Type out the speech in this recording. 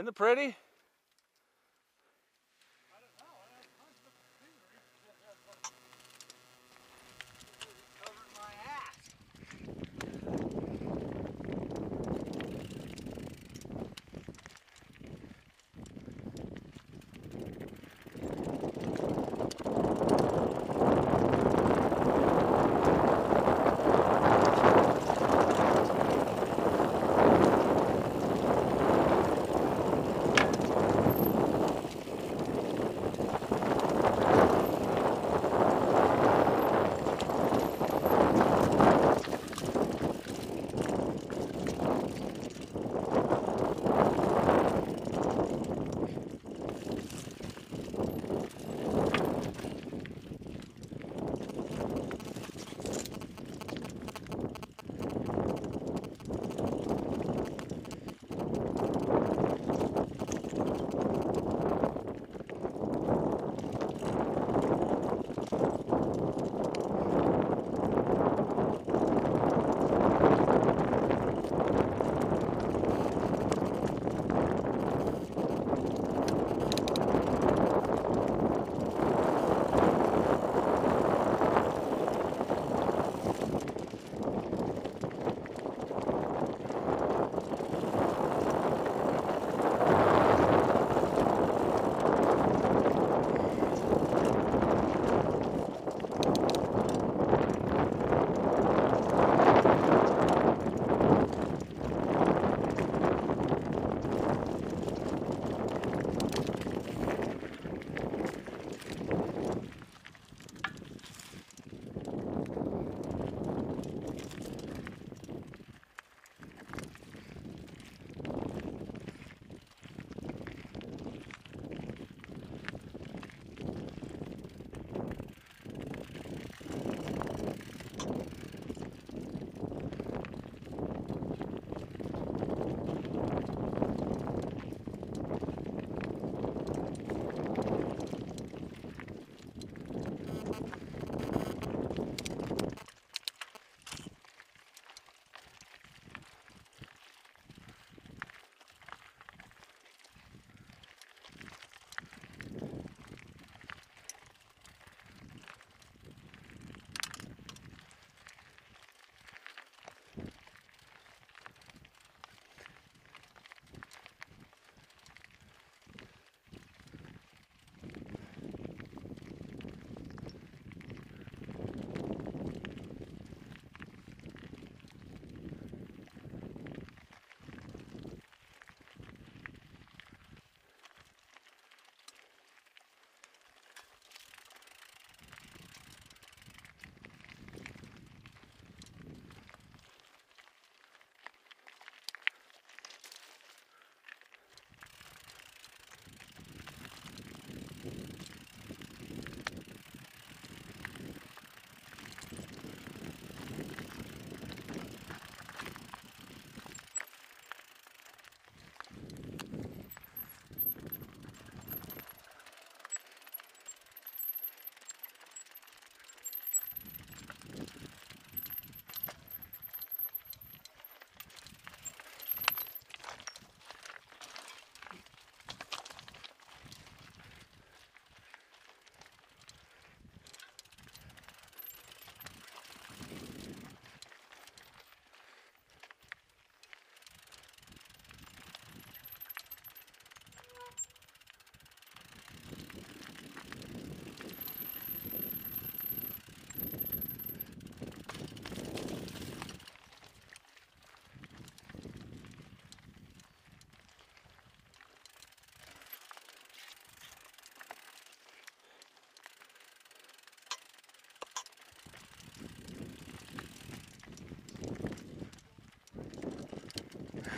Isn't it pretty?